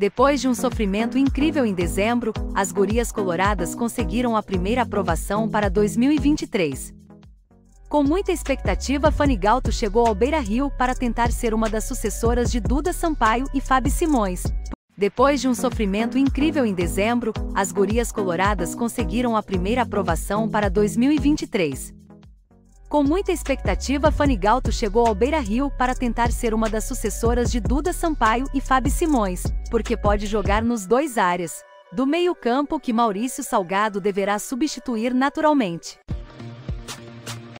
Depois de um sofrimento incrível em dezembro, as gurias coloradas conseguiram a primeira aprovação para 2023. Com muita expectativa, Fanny Galto chegou ao Beira Rio para tentar ser uma das sucessoras de Duda Sampaio e Fábio Simões. Depois de um sofrimento incrível em dezembro, as gurias coloradas conseguiram a primeira aprovação para 2023. Com muita expectativa, Fanny Galto chegou ao Beira Rio para tentar ser uma das sucessoras de Duda Sampaio e Fábio Simões, porque pode jogar nos dois áreas. Do meio-campo que Maurício Salgado deverá substituir naturalmente.